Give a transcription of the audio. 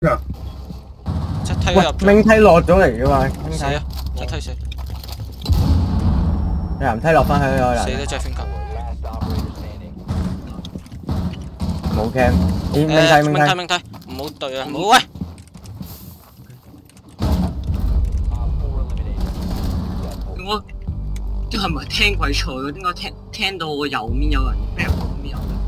梯，梯落咗嚟噶嘛？梯啊！七梯死，你梯落翻去，死咗再升级。冇 cam，明明梯明梯明梯，唔好对啊！唔好喂。我即系咪听鬼错？点解听听到我右面有人，有人？